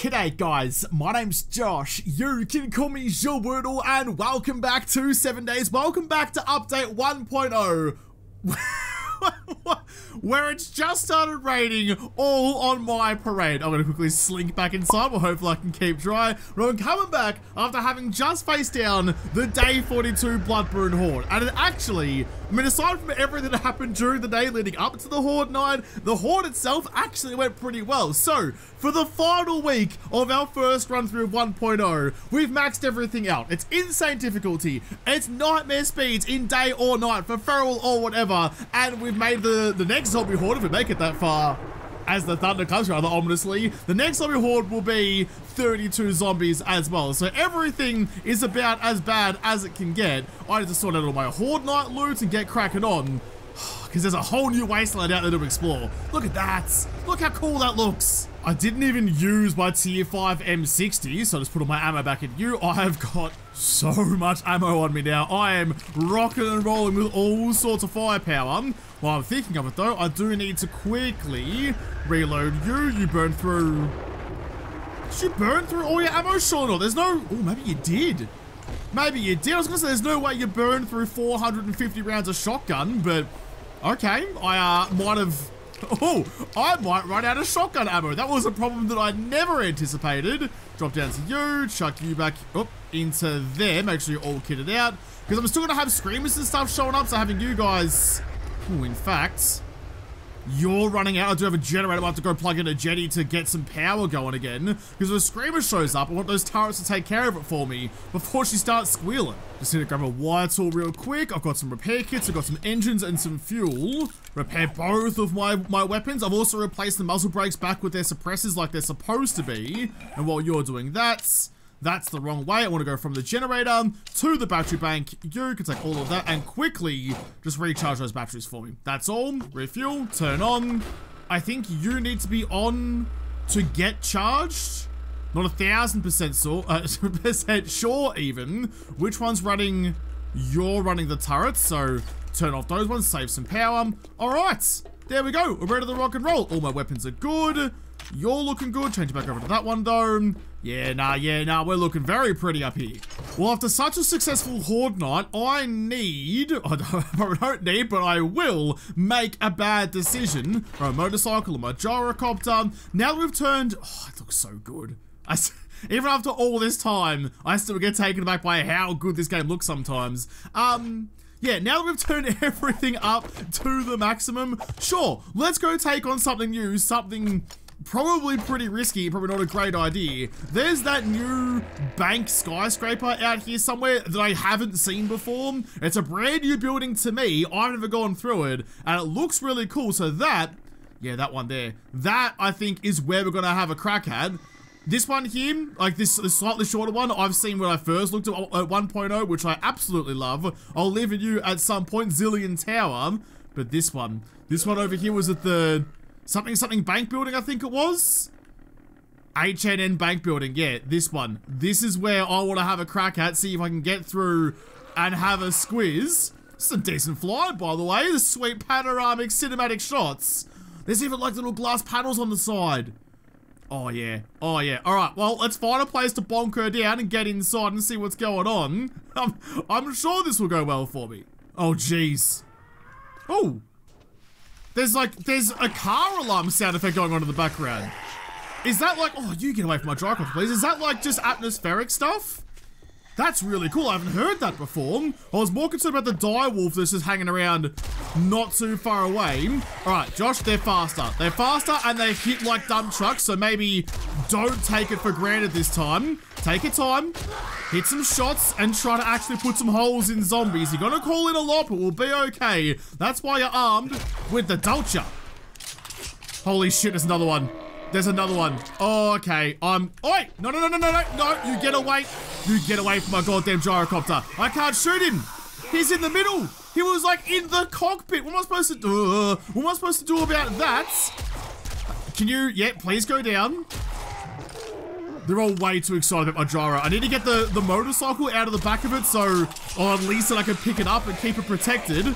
G'day guys, my name's Josh, you can call me Woodle, and welcome back to 7 Days, welcome back to update 1.0. where it's just started raining all on my parade. I'm gonna quickly slink back inside, well hopefully I can keep dry. But I'm coming back after having just faced down the day 42 Blood Moon Horde. And it actually, I mean aside from everything that happened during the day leading up to the Horde night, the Horde itself actually went pretty well. So, for the final week of our first run through 1.0, we've maxed everything out. It's insane difficulty, it's nightmare speeds in day or night for feral or whatever, and we've made the, the next zombie horde, if we make it that far, as the thunder comes rather ominously, the next zombie horde will be 32 zombies as well. So everything is about as bad as it can get. I need to sort out all my horde night loot and get cracking on. Because there's a whole new wasteland out there to explore. Look at that. Look how cool that looks. I didn't even use my tier 5 M60, so I just put all my ammo back in you. I have got so much ammo on me now. I am rocking and rolling with all sorts of firepower. While I'm thinking of it though, I do need to quickly reload you. You burn through... Did you burn through all your ammo, Sean? Or There's no... Oh, maybe you did. Maybe you did. I was going to say there's no way you burned through 450 rounds of shotgun, but... Okay, I uh, might have Oh, I might run out of shotgun ammo. That was a problem that I never anticipated. Drop down to you, chuck you back up into there. Make sure you're all kitted out. Because I'm still going to have screamers and stuff showing up. So having you guys... Oh, in fact... You're running out. I do have a generator. I have to go plug in a jetty to get some power going again. Because if a screamer shows up, I want those turrets to take care of it for me before she starts squealing. Just need to grab a wire tool real quick. I've got some repair kits. I've got some engines and some fuel. Repair both of my, my weapons. I've also replaced the muzzle brakes back with their suppressors like they're supposed to be. And while you're doing that, that's the wrong way. I want to go from the generator to the battery bank. You can take all of that and quickly just recharge those batteries for me. That's all. Refuel, turn on. I think you need to be on to get charged. Not a thousand percent sure, uh, percent sure even. Which one's running? You're running the turrets, so turn off those ones, save some power. All right, there we go. We're ready to rock and roll. All my weapons are good. You're looking good. Change back over to that one, though. Yeah, nah, yeah, nah, we're looking very pretty up here. Well, after such a successful Horde night, I need, I don't, don't need, but I will make a bad decision. For a motorcycle, my gyrocopter. Now that we've turned, oh, it looks so good. I, even after all this time, I still get taken aback by how good this game looks sometimes. Um, yeah, now that we've turned everything up to the maximum, sure, let's go take on something new, something probably pretty risky, probably not a great idea. There's that new bank skyscraper out here somewhere that I haven't seen before. It's a brand new building to me. I've never gone through it, and it looks really cool. So that, yeah, that one there, that I think is where we're gonna have a crack at. This one here, like this, this slightly shorter one, I've seen when I first looked at, at 1.0, which I absolutely love. I'll leave it you at some point, Zillion Tower. But this one, this one over here was at the Something something bank building, I think it was. HNN bank building, yeah, this one. This is where I want to have a crack at, see if I can get through and have a squiz. It's a decent fly, by the way. The sweet panoramic cinematic shots. There's even like little glass panels on the side. Oh, yeah. Oh, yeah. All right, well, let's find a place to bonk her down and get inside and see what's going on. I'm, I'm sure this will go well for me. Oh, jeez. Oh, there's like, there's a car alarm sound effect going on in the background. Is that like, oh, you get away from my dry please. Is that like just atmospheric stuff? That's really cool. I haven't heard that before. I was more concerned about the dire wolf that's just hanging around not too far away. All right, Josh, they're faster. They're faster and they hit like dump trucks, so maybe don't take it for granted this time. Take your time, hit some shots, and try to actually put some holes in zombies. You're gonna call in a lot, but we'll be okay. That's why you're armed with the Dulcher. Holy shit, there's another one. There's another one. Oh, okay. I'm. Oi! No, no, no, no, no, no. No, you get away. You get away from my goddamn gyrocopter. I can't shoot him. He's in the middle. He was like in the cockpit. What am I supposed to do? Uh, what am I supposed to do about that? Can you, yeah, please go down. They're all way too excited about my gyro. I need to get the, the motorcycle out of the back of it so, or at least that I can pick it up and keep it protected.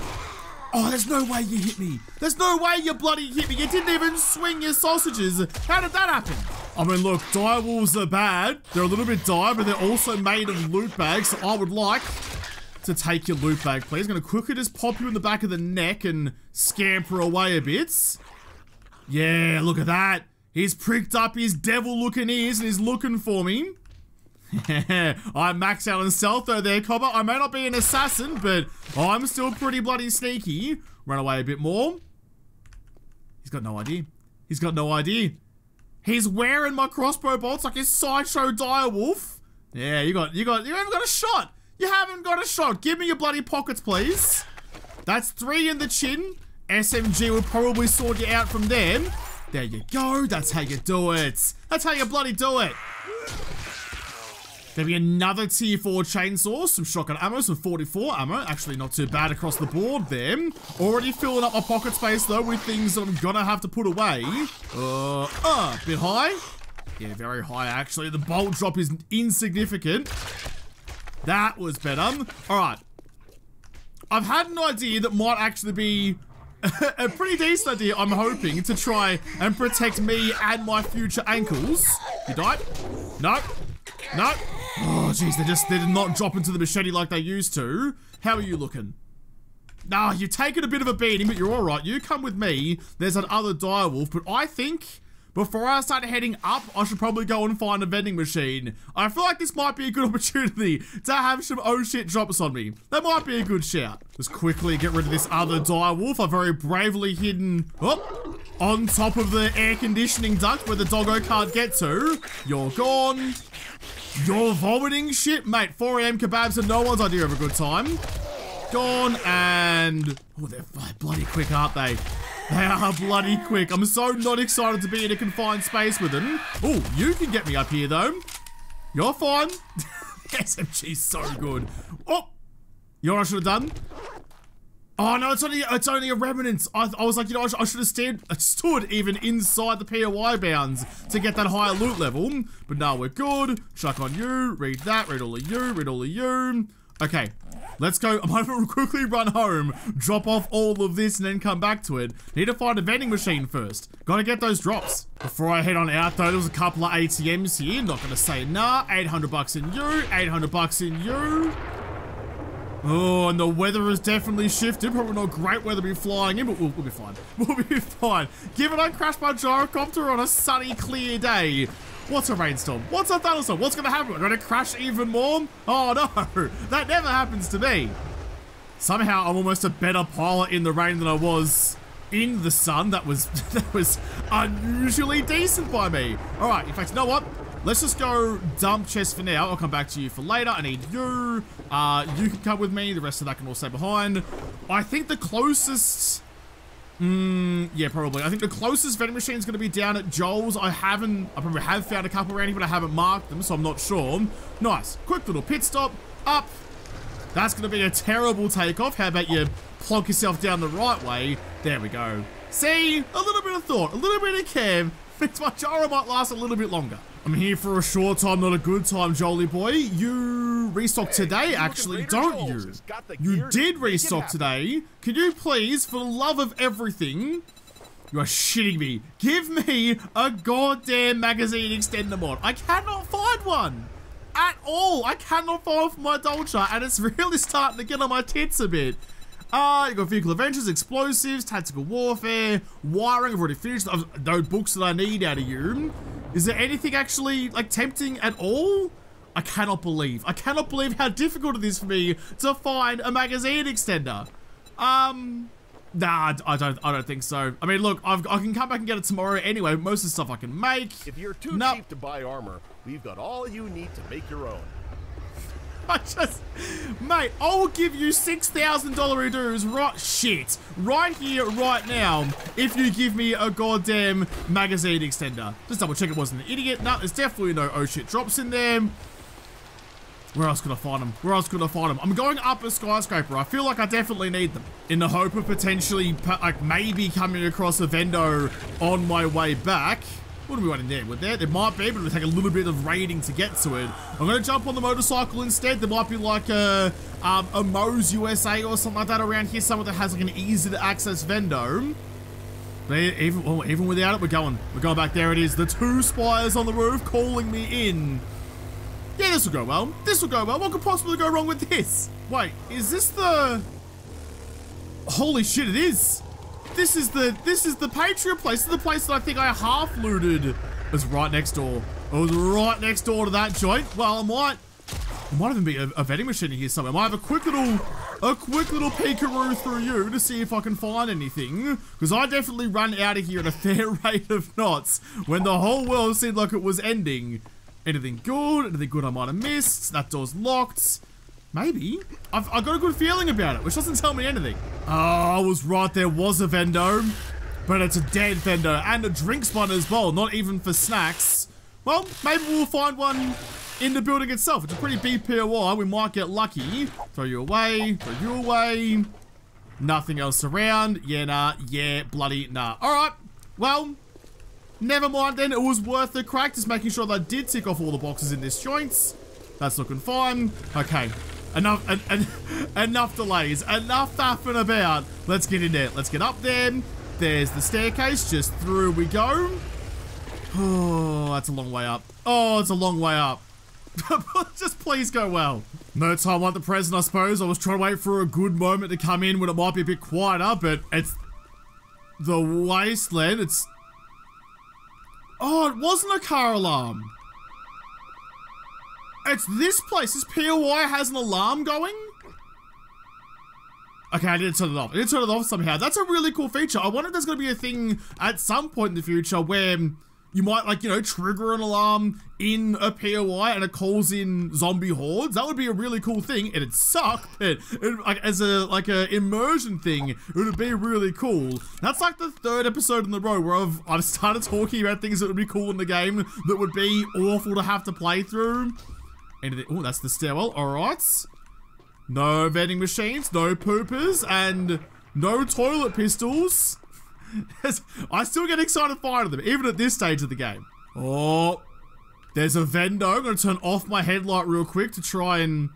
Oh, there's no way you hit me. There's no way you bloody hit me. You didn't even swing your sausages. How did that happen? I mean, look, dire are bad. They're a little bit dire, but they're also made of loot bags. So I would like to take your loot bag, please. I'm Gonna quickly just pop you in the back of the neck and scamper away a bit. Yeah, look at that. He's pricked up his devil-looking ears and he's looking for me. I'm maxed out on though there, Cobber. I may not be an assassin, but I'm still pretty bloody sneaky. Run away a bit more. He's got no idea. He's got no idea. He's wearing my crossbow bolts like a sideshow direwolf. Yeah, you got, you got, you haven't got a shot. You haven't got a shot. Give me your bloody pockets, please. That's three in the chin. SMG will probably sort you out from there. There you go. That's how you do it. That's how you bloody do it. There'll be another tier 4 chainsaw, some shotgun ammo, some 44 ammo. Actually, not too bad across the board then. Already filling up my pocket space, though, with things that I'm gonna have to put away. Uh, uh, bit high. Yeah, very high, actually. The bolt drop is insignificant. That was better. All right. I've had an idea that might actually be a pretty decent idea, I'm hoping, to try and protect me and my future ankles. You died? No. No. Oh, jeez, they just they did not drop into the machete like they used to. How are you looking? Nah, you're taking a bit of a beating, but you're alright. You come with me. There's that other direwolf, but I think before I start heading up, I should probably go and find a vending machine. I feel like this might be a good opportunity to have some oh shit drops on me. That might be a good shout. Just quickly get rid of this other dire wolf I very bravely hidden oh, on top of the air conditioning duct where the doggo can't get to. You're gone. You're vomiting shit, mate. 4 a.m. kebabs are no one's idea of a good time. Gone and... Oh, they're bloody quick, aren't they? They are bloody quick. I'm so not excited to be in a confined space with them. Oh, you can get me up here, though. You're fine. SMG's so good. Oh, you know what I should have done? Oh no, it's only it's only a remnant. I, I was like, you know, I, sh I should have stood, stood even inside the POI bounds to get that higher loot level. But now we're good. Chuck on you. Read that. Read all of you. Read all of you. Okay, let's go. I'm gonna quickly run home, drop off all of this, and then come back to it. Need to find a vending machine first. Gotta get those drops. Before I head on out, though, there's a couple of ATMs here. Not gonna say nah. 800 bucks in you. 800 bucks in you. Oh, and the weather has definitely shifted. Probably not great weather to be flying in, but we'll, we'll be fine. We'll be fine. Given I crashed my gyrocopter on a sunny, clear day. What's a rainstorm? What's a thunderstorm? What's going to happen? We're going to crash even more? Oh, no. That never happens to me. Somehow, I'm almost a better pilot in the rain than I was in the sun. That was that was unusually decent by me. All right, in fact, you know what? Let's just go dump chest for now. I'll come back to you for later. I need you. Uh, you can come with me. The rest of that can all stay behind. I think the closest... Mm, yeah, probably. I think the closest vending machine is going to be down at Joel's. I haven't... I probably have found a couple around here, but I haven't marked them, so I'm not sure. Nice. Quick little pit stop. Up. That's going to be a terrible takeoff. How about you plonk yourself down the right way? There we go. See? A little bit of thought. A little bit of care. Means my gyro might last a little bit longer. I'm here for a short time, not a good time, Jolie boy. You restock today, actually, don't you? You did restock today. Can you please, for the love of everything, you are shitting me. Give me a goddamn magazine extender mod. I cannot find one. At all. I cannot find one for my Dolce, and it's really starting to get on my tits a bit. Uh, you got Vehicle Adventures, Explosives, Tactical Warfare, Wiring, I've already finished. Those books that I need out of you. Is there anything actually, like, tempting at all? I cannot believe. I cannot believe how difficult it is for me to find a magazine extender. Um, nah, I don't. I don't think so. I mean, look, I've, i can come back and get it tomorrow anyway. Most of the stuff I can make. If you're too cheap to buy armor, we've got all you need to make your own. I just, mate, I will give you $6,000 dues right, shit, right here, right now, if you give me a goddamn magazine extender. Just double check it wasn't an idiot. No, there's definitely no oh shit drops in there. Where else could I find them? Where else could I find them? I'm going up a skyscraper. I feel like I definitely need them. In the hope of potentially, like, maybe coming across a vendo on my way back. What are we running there? Would there? There might be, but it'll take a little bit of raiding to get to it. I'm going to jump on the motorcycle instead. There might be like a, um, a Moe's USA or something like that around here. Somewhere that has like an easy to access vendo. But even, well, even without it, we're going. We're going back. There it is. The two spires on the roof calling me in. Yeah, this will go well. This will go well. What could possibly go wrong with this? Wait, is this the... Holy shit, it is. This is the this is the Patriot place. This is the place that I think I half looted. It was right next door. It was right next door to that joint. Well, I might might even be a, a vending machine here somewhere. I might have a quick little a quick little peekaroo through you to see if I can find anything. Because I definitely run out of here at a fair rate of knots when the whole world seemed like it was ending. Anything good? Anything good I might have missed? That door's locked. Maybe. I've, I've got a good feeling about it, which doesn't tell me anything. Oh, I was right. There was a vendo. But it's a dead vendor And a drink spot as well. Not even for snacks. Well, maybe we'll find one in the building itself. It's a pretty BPOI. We might get lucky. Throw you away. Throw you away. Nothing else around. Yeah, nah. Yeah, bloody nah. All right. Well, never mind then. It was worth the crack. Just making sure that I did tick off all the boxes in this joints. That's looking fine. Okay. Enough, en en enough delays. Enough faffing about. Let's get in there. Let's get up there. There's the staircase. Just through we go. Oh, that's a long way up. Oh, it's a long way up. Just please go well. No time like the present, I suppose. I was trying to wait for a good moment to come in when it might be a bit quieter, but it's the wasteland. It's... Oh, it wasn't a car alarm. It's this place. This POI has an alarm going? Okay, I didn't turn it off. I didn't turn it off somehow. That's a really cool feature. I wonder if there's going to be a thing at some point in the future where you might, like, you know, trigger an alarm in a POI and it calls in zombie hordes. That would be a really cool thing. It'd suck, but it, like, as a, like, a immersion thing, it would be really cool. That's like the third episode in the row where I've, I've started talking about things that would be cool in the game that would be awful to have to play through. Oh, that's the stairwell. All right. No vending machines, no poopers, and no toilet pistols. I still get excited finding them, even at this stage of the game. Oh, there's a vendo. I'm going to turn off my headlight real quick to try and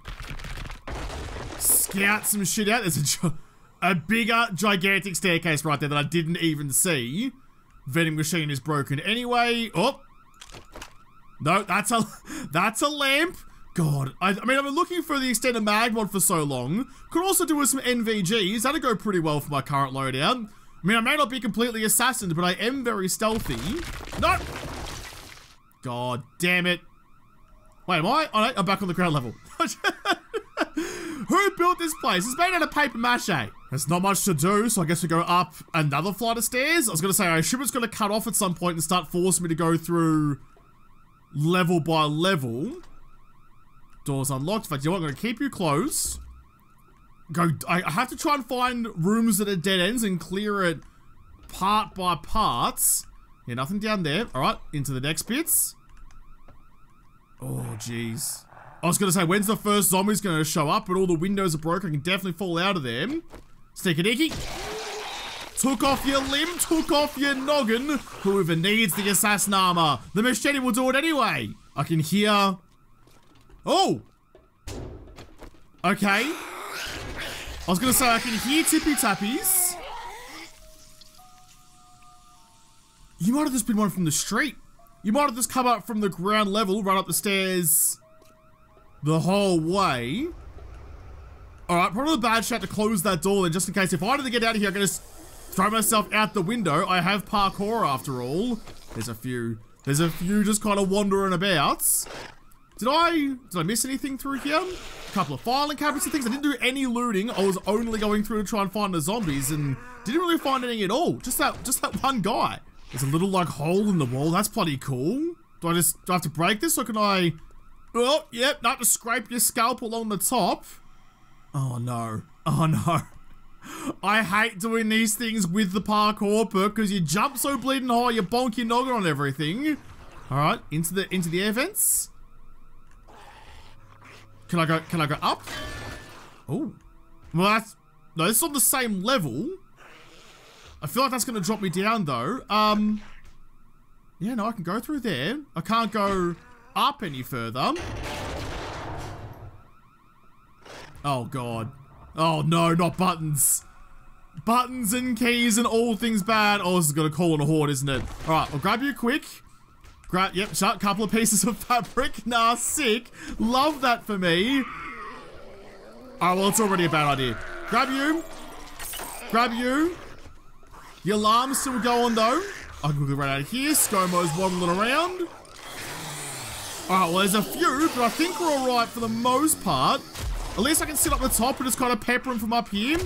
scout some shit out. There's a, a bigger, gigantic staircase right there that I didn't even see. Vending machine is broken anyway. Oh. No, that's a that's a lamp. God, I, I, mean, I've been looking for the extended mag mod for so long. Could also do with some NVGs. That'd go pretty well for my current loadout. I mean, I may not be completely assassined, but I am very stealthy. No! God damn it. Wait, am I? Oh, no, I'm back on the ground level. Who built this place? It's made out of paper mache. There's not much to do, so I guess we go up another flight of stairs. I was going to say, I assume it's going to cut off at some point and start forcing me to go through level by level. Doors unlocked. In fact, you know what? I'm going to keep you close. Go. I have to try and find rooms that are dead ends and clear it part by parts. Yeah, nothing down there. All right, into the next bits. Oh, jeez. I was going to say, when's the first zombie's going to show up, but all the windows are broken. I can definitely fall out of them. Sticky dicky. Took off your limb, took off your noggin. Whoever needs the assassin armor, the machete will do it anyway. I can hear Oh! Okay. I was gonna say, I can hear tippy tappies. You might have just been one from the street. You might have just come up from the ground level, run up the stairs the whole way. Alright, probably a bad shot to close that door then, just in case. If I wanted to get out of here, I can just throw myself out the window. I have parkour after all. There's a few. There's a few just kind of wandering about. Did I, did I miss anything through here? A couple of filing cabinets and things. I didn't do any looting. I was only going through to try and find the zombies and didn't really find anything at all. Just that, just that one guy. There's a little like hole in the wall. That's bloody cool. Do I just, do I have to break this or can I, oh, yep, not to scrape your scalp along the top. Oh no. Oh no. I hate doing these things with the parkour because you jump so bleeding high, you bonk your noggin on everything. All right, into the into the air vents. Can I go, can I go up? Oh. Well, that's, no, is on the same level. I feel like that's going to drop me down, though. Um, yeah, no, I can go through there. I can't go up any further. Oh, God. Oh, no, not buttons. buttons and keys and all things bad. Oh, this is gonna call in a horde, isn't it? All right, I'll grab you quick. Grab, yep, shut, couple of pieces of fabric. Nah, sick. Love that for me. Oh, well, it's already a bad idea. Grab you. Grab you. The alarm's still going, though. I can run out of here. ScoMo's waddling around. Alright, well, there's a few, but I think we're alright for the most part. At least I can sit up the top and just kind of pepper him from up here.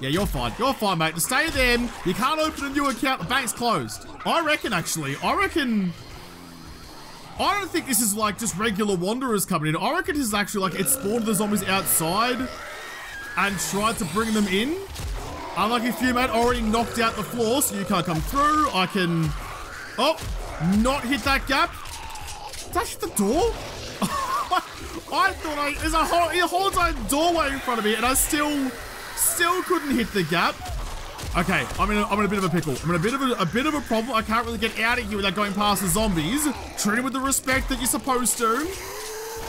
Yeah, you're fine. You're fine, mate. Just stay there. You can't open a new account. The bank's closed. I reckon, actually. I reckon... I don't think this is like just regular wanderers coming in. I reckon this is actually like it spawned the zombies outside and tried to bring them in. Unlucky few, mate, already knocked out the floor, so you can't come through. I can... Oh, not hit that gap. Did I hit the door? I thought I... There's a whole, a whole entire doorway in front of me, and I still... Still couldn't hit the gap. Okay, I'm in, a, I'm in a bit of a pickle. I'm in a bit of a, a bit of a problem. I can't really get out of here without going past the zombies. Treat it with the respect that you're supposed to.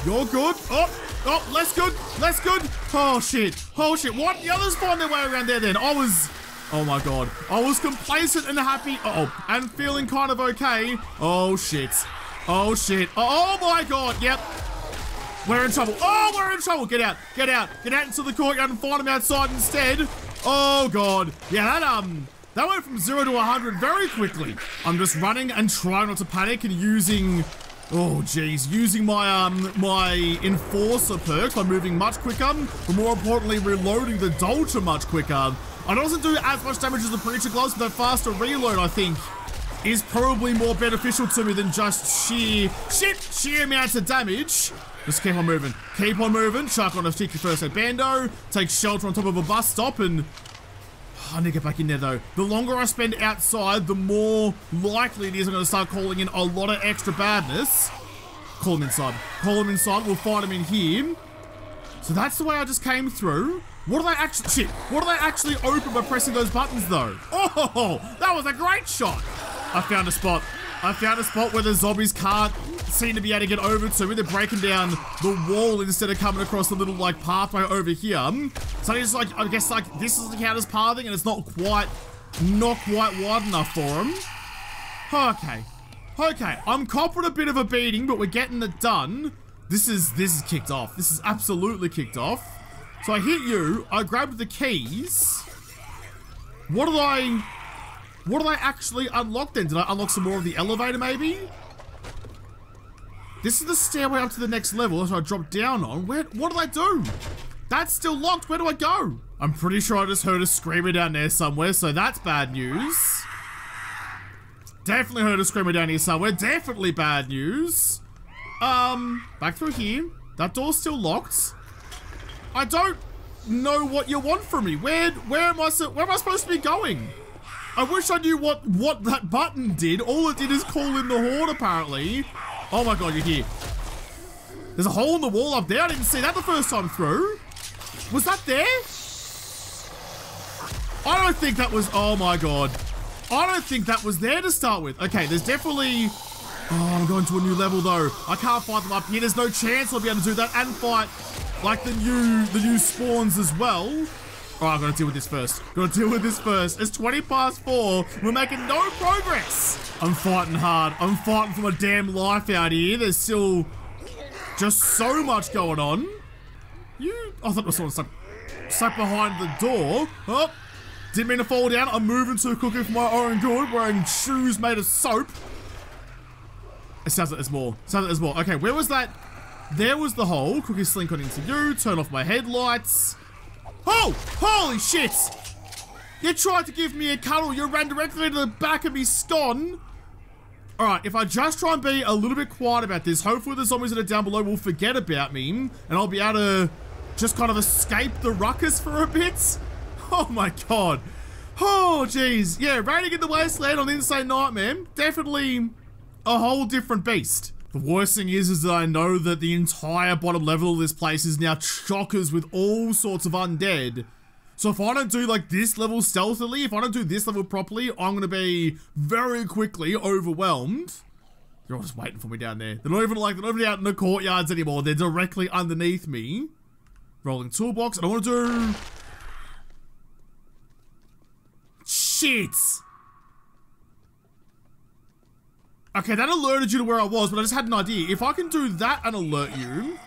You're good. Oh, oh, less good, less good. Oh, shit. Oh, shit. What? The others find their way around there then. I was... Oh, my God. I was complacent and happy. Uh oh And feeling kind of okay. Oh, shit. Oh, shit. Oh, my God. Yep. We're in trouble. Oh, we're in trouble. Get out. Get out. Get out into the courtyard and find him outside instead. Oh, God. Yeah, that, um... That went from 0 to 100 very quickly. I'm just running and trying not to panic and using... Oh, jeez. Using my, um, my Enforcer perk by moving much quicker, but more importantly, reloading the Dolcher much quicker. I doesn't do as much damage as the Preacher Gloves, but that faster reload, I think, is probably more beneficial to me than just sheer, shit, sheer amounts of damage. Just keep on moving. Keep on moving. Chuck on a sticky first aid bando. Take shelter on top of a bus stop and... I need to get back in there though. The longer I spend outside, the more likely it is I'm going to start calling in a lot of extra badness. Call him inside. Call him inside. We'll find him in here. So that's the way I just came through. What do they actually... Shit. What do they actually open by pressing those buttons though? Oh, that was a great shot. I found a spot. I found a spot where the zombies can't seem to be able to get over to. They're breaking down the wall instead of coming across the little like pathway over here. So it's like, I guess like this is the counter's pathing and it's not quite, not quite wide enough for them. Okay. Okay, I'm copping a bit of a beating, but we're getting it done. This is, this is kicked off. This is absolutely kicked off. So I hit you, I grabbed the keys. What did I, what did I actually unlock then? Did I unlock some more of the elevator maybe? This is the stairway up to the next level that I dropped down on. Where, what did I do? That's still locked. Where do I go? I'm pretty sure I just heard a screamer down there somewhere, so that's bad news. Definitely heard a screamer down here somewhere. Definitely bad news. Um, back through here. That door's still locked. I don't know what you want from me. Where, where am I, where am I supposed to be going? I wish I knew what, what that button did. All it did is call in the horde, apparently. Oh my god, you're here. There's a hole in the wall up there. I didn't see that the first time through. Was that there? I don't think that was... Oh my god. I don't think that was there to start with. Okay, there's definitely... Oh, I'm going to a new level though. I can't fight them up here. There's no chance I'll be able to do that and fight like the new the new spawns as well. Oh, I gotta deal with this first. Gotta deal with this first. It's 20 past four. We're making no progress. I'm fighting hard. I'm fighting for my damn life out here. There's still just so much going on. You, I thought there was someone stuck, behind the door. Oh, didn't mean to fall down. I'm moving too quickly for my own good, wearing shoes made of soap. It sounds like there's more. Sounds like there's more. Okay, where was that? There was the hole. Quickly slink on into you. Turn off my headlights. Oh! Holy shit! You tried to give me a cuddle. You ran directly to the back of me scone. Alright, if I just try and be a little bit quiet about this, hopefully the zombies that are down below will forget about me, and I'll be able to just kind of escape the ruckus for a bit. Oh my god. Oh, jeez. Yeah, Raiding in the Wasteland on Insane Nightmare, definitely a whole different beast. The worst thing is, is that I know that the entire bottom level of this place is now chockers with all sorts of undead. So if I don't do like this level stealthily, if I don't do this level properly, I'm gonna be very quickly overwhelmed. They're all just waiting for me down there. They're not even like, they're not even out in the courtyards anymore. They're directly underneath me. Rolling toolbox, I wanna do... Shit! Okay, that alerted you to where I was, but I just had an idea. If I can do that and alert you...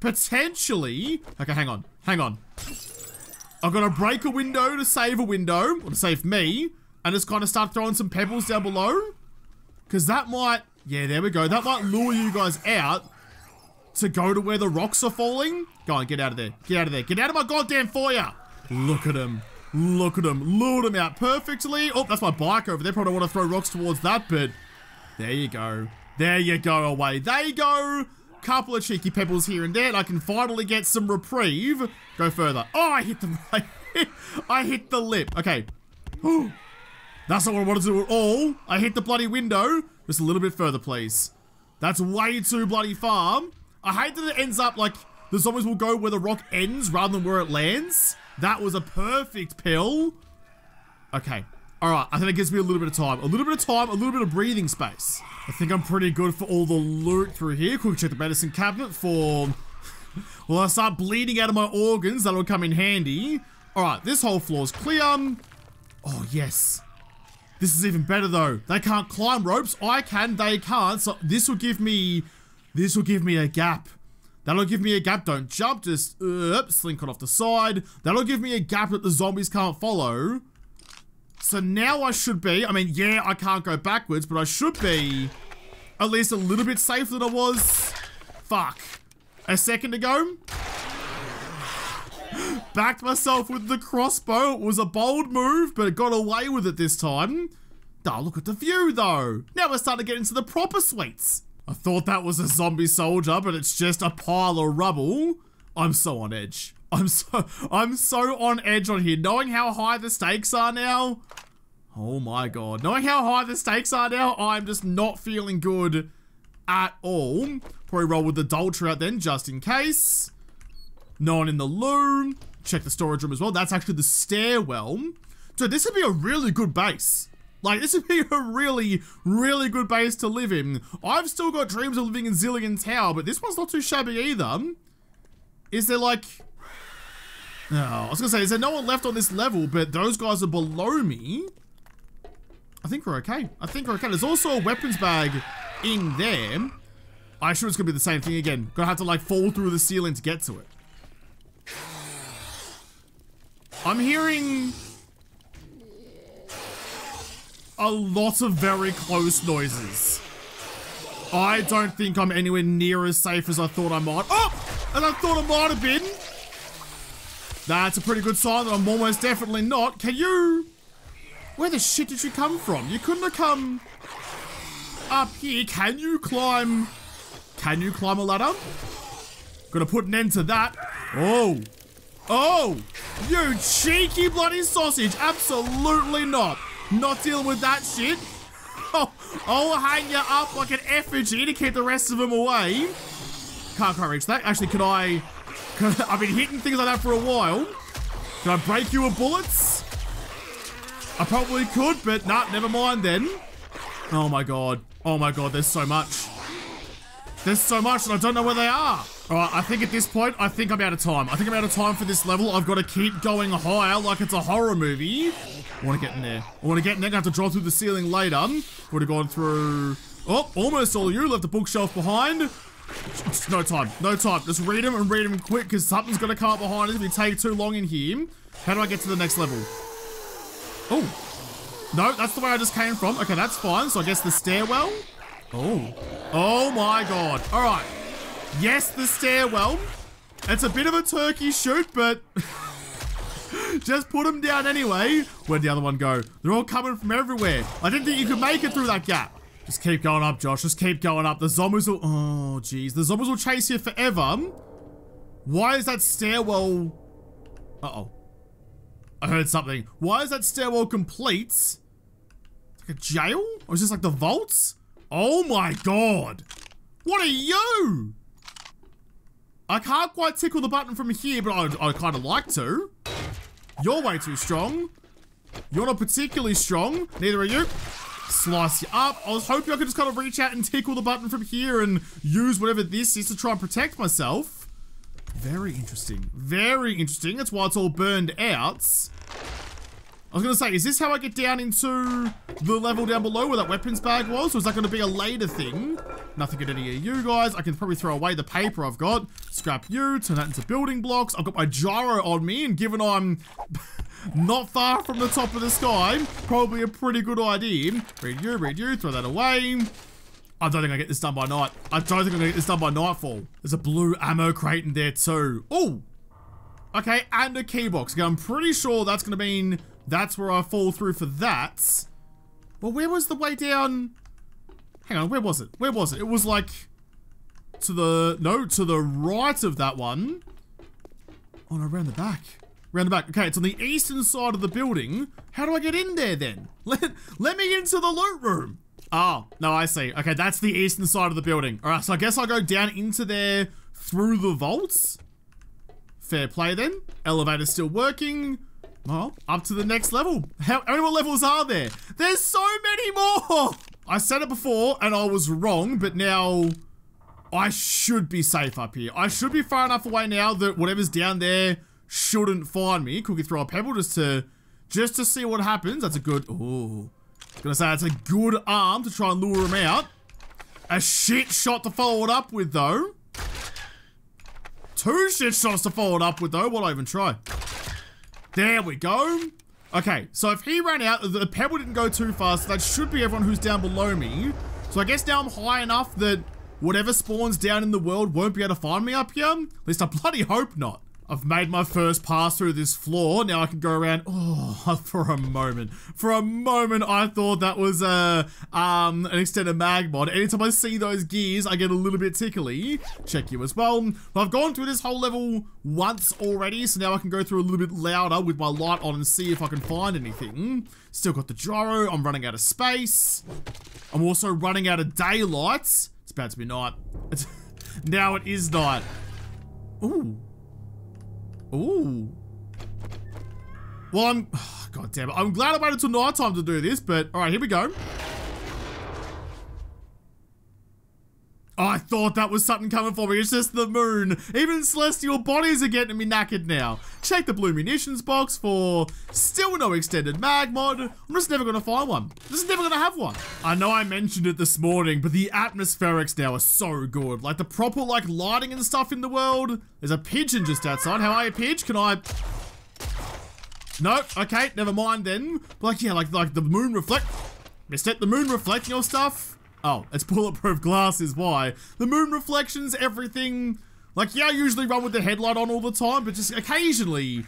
Potentially... Okay, hang on. Hang on. I'm gonna break a window to save a window, or to save me, and just kind of start throwing some pebbles down below. Because that might... Yeah, there we go. That might lure you guys out to go to where the rocks are falling. Go on, get out of there. Get out of there. Get out of my goddamn foyer. Look at him. Look at him. Lured him out perfectly. Oh, that's my bike over there. Probably want to throw rocks towards that, but there you go. There you go away. There you go. Couple of cheeky pebbles here and there. And I can finally get some reprieve. Go further. Oh, I hit the... I hit, I hit the lip. Okay. That's not what I wanted to do at all. I hit the bloody window. Just a little bit further, please. That's way too bloody far. I hate that it ends up like the zombies will go where the rock ends rather than where it lands. That was a perfect pill. Okay. Alright, I think it gives me a little bit of time. A little bit of time, a little bit of breathing space. I think I'm pretty good for all the loot through here. Quick check the medicine cabinet for... Well, I start bleeding out of my organs. That'll come in handy. Alright, this whole floor's clear. Oh, yes. This is even better, though. They can't climb ropes. I can, they can't. So this will give me... This will give me a gap. That'll give me a gap. Don't jump. Just uh, slink it off the side. That'll give me a gap that the zombies can't follow. So now I should be, I mean, yeah, I can't go backwards, but I should be at least a little bit safer than I was. Fuck. A second ago. Backed myself with the crossbow. It was a bold move, but it got away with it this time. Oh, look at the view, though. Now we're starting to get into the proper suites. I thought that was a zombie soldier, but it's just a pile of rubble. I'm so on edge. I'm so I'm so on edge on here. Knowing how high the stakes are now. Oh my god. Knowing how high the stakes are now, I'm just not feeling good at all. Probably roll with the Doltra out then, just in case. No one in the loom. Check the storage room as well. That's actually the stairwell. So this would be a really good base. Like, this would be a really, really good base to live in. I've still got dreams of living in Zillion Tower, but this one's not too shabby either. Is there, like... No, oh, I was gonna say, is there no one left on this level, but those guys are below me? I think we're okay. I think we're okay. There's also a weapons bag in there. I sure it's gonna be the same thing again. Gonna have to, like, fall through the ceiling to get to it. I'm hearing a lot of very close noises. I don't think I'm anywhere near as safe as I thought I might. Oh! And I thought I might have been. That's a pretty good sign that I'm almost definitely not. Can you... Where the shit did you come from? You couldn't have come up here. Can you climb... Can you climb a ladder? Gonna put an end to that. Oh. Oh. You cheeky bloody sausage. Absolutely not. Not dealing with that shit. Oh, I'll hang you up like an effigy to keep the rest of them away. Can't quite reach that. Actually, can I... I've been hitting things like that for a while. Can I break you with bullets? I probably could, but nah, never mind then. Oh my god. Oh my god, there's so much. There's so much and I don't know where they are. Alright, I think at this point, I think I'm out of time. I think I'm out of time for this level. I've got to keep going higher like it's a horror movie. I want to get in there. I want to get in there. I have to drop through the ceiling later. Would have gone through... Oh, almost all you. Left the bookshelf behind. No time. No time. Just read them and read them quick because something's going to come up behind us if we take too long in here. How do I get to the next level? Oh. No, that's the way I just came from. Okay, that's fine. So I guess the stairwell. Oh. Oh my god. All right. Yes, the stairwell. It's a bit of a turkey shoot, but just put them down anyway. Where'd the other one go? They're all coming from everywhere. I didn't think you could make it through that gap. Just keep going up, Josh. Just keep going up. The zombies will... Oh, jeez. The zombies will chase you forever. Why is that stairwell... Uh-oh. I heard something. Why is that stairwell complete? It's like a jail? Or is this like the vaults? Oh my god. What are you? I can't quite tickle the button from here, but I'd, I'd kind of like to. You're way too strong. You're not particularly strong. Neither are you. Slice you up. I was hoping I could just kind of reach out and tickle the button from here and use whatever this is to try and protect myself. Very interesting. Very interesting. That's why it's all burned out. I was going to say, is this how I get down into the level down below where that weapons bag was? Or is that going to be a later thing? Nothing at any of you guys. I can probably throw away the paper I've got. Scrap you, turn that into building blocks. I've got my gyro on me, and given I'm not far from the top of the sky, probably a pretty good idea. Read you, read you, throw that away. I don't think I get this done by night. I don't think I'm gonna get this done by nightfall. There's a blue ammo crate in there too. Oh! Okay, and a key box. Okay, I'm pretty sure that's gonna mean that's where I fall through for that. Well, where was the way down? Hang on, where was it? Where was it? It was like to the, no, to the right of that one. Oh no, around the back. Around the back. Okay, it's on the eastern side of the building. How do I get in there then? Let, let me into the loot room. Oh, no, I see. Okay, that's the eastern side of the building. All right, so I guess I'll go down into there through the vaults. Fair play then. Elevator's still working. Well, up to the next level. How, how many more levels are there? There's so many more! I said it before and I was wrong, but now I should be safe up here. I should be far enough away now that whatever's down there shouldn't find me. Cookie throw a pebble just to just to see what happens. That's a good. Oh, gonna say that's a good arm to try and lure him out. A shit shot to follow it up with though. Two shit shots to follow it up with though. What'll I even try? There we go. Okay, so if he ran out, the pebble didn't go too fast. That should be everyone who's down below me. So I guess now I'm high enough that whatever spawns down in the world won't be able to find me up here. At least I bloody hope not. I've made my first pass through this floor. Now I can go around. Oh, for a moment. For a moment, I thought that was a, um, an extended mag mod. Anytime I see those gears, I get a little bit tickly. Check you as well. I've gone through this whole level once already, so now I can go through a little bit louder with my light on and see if I can find anything. Still got the gyro. I'm running out of space. I'm also running out of daylight. It's about to be night. now it is night. Ooh. Ooh. Well, I'm... Oh, God damn it. I'm glad I waited until night time to do this, but... Alright, here we go. I thought that was something coming for me. It's just the moon. Even celestial bodies are getting me knackered now. Check the blue munitions box for still no extended mag mod. I'm just never going to find one. Just never going to have one. I know I mentioned it this morning, but the atmospherics now are so good. Like the proper like lighting and stuff in the world. There's a pigeon just outside. How are you, Pidge? Can I... Nope. Okay, never mind then. But like, yeah, like, like the moon reflect... Missed it. The moon reflecting your stuff Oh, it's bulletproof glass is why. The moon reflections, everything. Like, yeah, I usually run with the headlight on all the time, but just occasionally,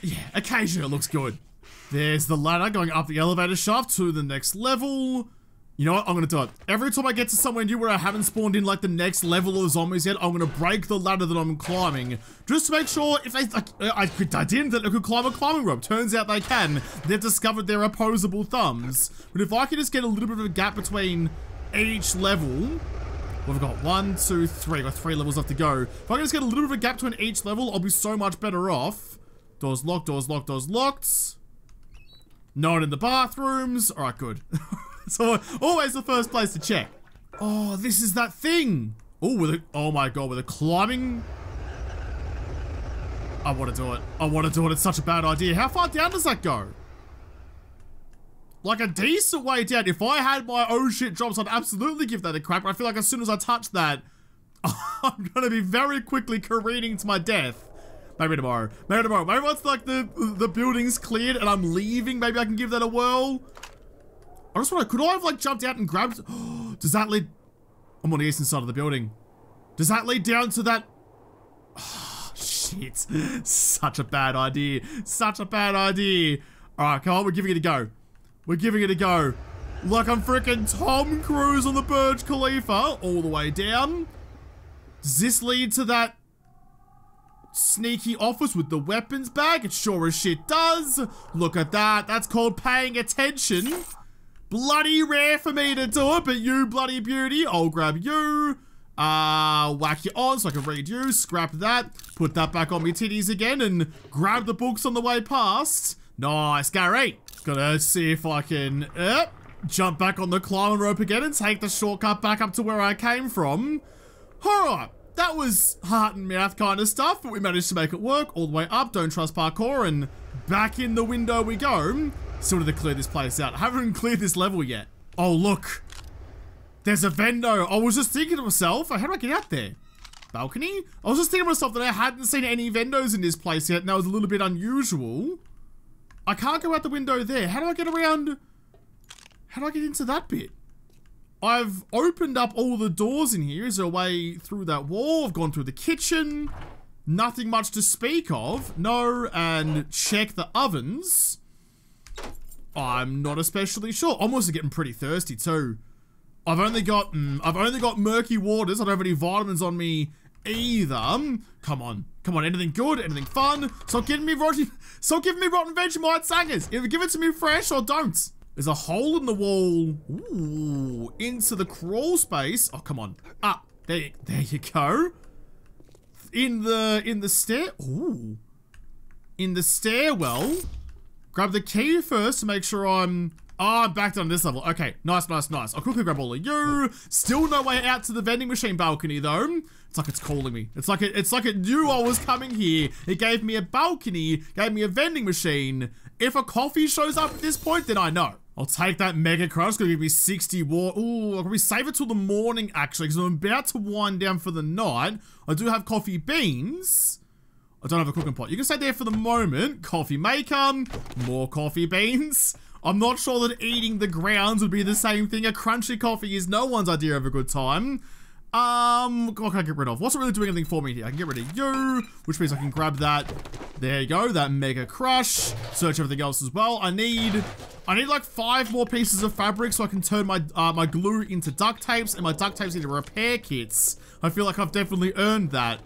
yeah, occasionally it looks good. There's the ladder going up the elevator shaft to the next level. You know what? I'm gonna do it. Every time I get to somewhere new where I haven't spawned in like the next level of zombies yet, I'm gonna break the ladder that I'm climbing just to make sure if they, like, uh, I, could, I didn't that they could climb a climbing rope. Turns out they can. They've discovered their opposable thumbs. But if I could just get a little bit of a gap between each level, we've got one, two, three. Got three levels left to go. If I can just get a little bit of a gap between each level, I'll be so much better off. Doors locked, doors locked, doors locked. Not in the bathrooms. All right, good. so always the first place to check. Oh, this is that thing. Oh, with a, oh my god, with a climbing. I want to do it. I want to do it. It's such a bad idea. How far down does that go? Like a decent way down. If I had my own shit drops, I'd absolutely give that a crack. But I feel like as soon as I touch that, I'm to be very quickly careening to my death. Maybe tomorrow. Maybe tomorrow. Maybe once like the the building's cleared and I'm leaving, maybe I can give that a whirl. I just want to, could I have like jumped out and grabbed, does that lead, I'm on the eastern side of the building. Does that lead down to that, shit, such a bad idea, such a bad idea. All right, come on, we're giving it a go. We're giving it a go. Like I'm freaking Tom Cruise on the Burj Khalifa all the way down. Does this lead to that sneaky office with the weapons bag? It sure as shit does. Look at that. That's called paying attention. Bloody rare for me to do it, but you bloody beauty, I'll grab you. Uh, whack you on so I can read you, scrap that, put that back on my titties again, and grab the books on the way past. Nice, Gary. Gotta see if I can, uh, jump back on the climbing rope again and take the shortcut back up to where I came from. Alright, that was heart and mouth kind of stuff, but we managed to make it work all the way up. Don't trust parkour and Back in the window we go. Still need to clear this place out. I haven't even cleared this level yet. Oh, look. There's a vendo. I was just thinking to myself, how do I get out there? Balcony? I was just thinking to myself that I hadn't seen any vendos in this place yet, and that was a little bit unusual. I can't go out the window there. How do I get around? How do I get into that bit? I've opened up all the doors in here. Is there a way through that wall? I've gone through the kitchen. Nothing much to speak of. No, and check the ovens. I'm not especially sure. I'm also getting pretty thirsty too. I've only got mm, I've only got murky waters. I don't have any vitamins on me either. Come on, come on. Anything good? Anything fun? Stop giving me rotten. Stop giving me rotten Vegemite sangers. Either give it to me fresh or don't. There's a hole in the wall. Ooh, into the crawl space. Oh, come on. Up. There, there you go. In the in the stair. Ooh. In the stairwell. Grab the key first to make sure I'm Ah, oh, I'm back on this level. Okay, nice, nice, nice. I'll quickly grab all of you. Still no way out to the vending machine balcony though. It's like it's calling me. It's like it, it's like it knew I was coming here. It gave me a balcony, gave me a vending machine. If a coffee shows up at this point, then I know. I'll take that Mega Crush. Gonna give me 60 water. Ooh, I'll probably save it till the morning actually, because I'm about to wind down for the night. I do have coffee beans. I don't have a cooking pot. You can stay there for the moment. Coffee may come. more coffee beans. I'm not sure that eating the grounds would be the same thing. A crunchy coffee is no one's idea of a good time. Um, what can I get rid of? What's really doing anything for me here? I can get rid of you, which means I can grab that. There you go, that Mega Crush. Search everything else as well. I need, I need like five more pieces of fabric so I can turn my uh, my glue into duct tapes and my duct tapes into repair kits. I feel like I've definitely earned that.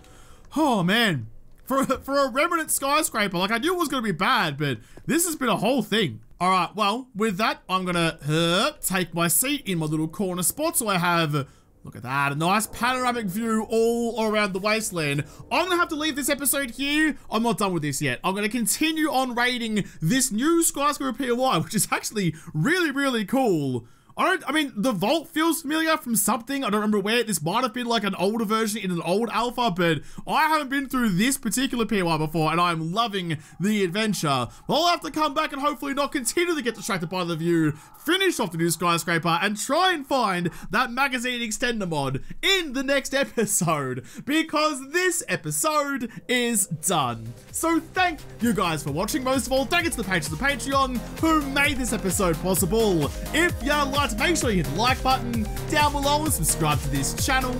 Oh man, for for a remnant skyscraper, like I knew it was gonna be bad, but this has been a whole thing. All right, well, with that, I'm gonna uh, take my seat in my little corner spot so I have Look at that, a nice panoramic view all around the wasteland. I'm gonna have to leave this episode here. I'm not done with this yet. I'm gonna continue on raiding this new skyscraper POI, which is actually really, really cool. I don't, I mean, the vault feels familiar from something. I don't remember where. This might have been like an older version in an old alpha, but I haven't been through this particular POI before, and I'm loving the adventure. I'll have to come back and hopefully not continue to get distracted by the view, finish off the new skyscraper, and try and find that magazine extender mod in the next episode, because this episode is done. So thank you guys for watching. Most of all, thank you to the patrons of Patreon who made this episode possible. If you like make sure you hit the like button down below and subscribe to this channel.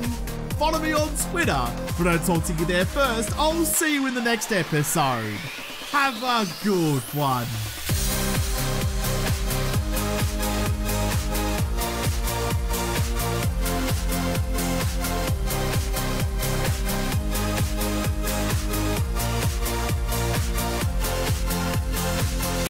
Follow me on Twitter, but I don't talk to you there first. I'll see you in the next episode. Have a good one.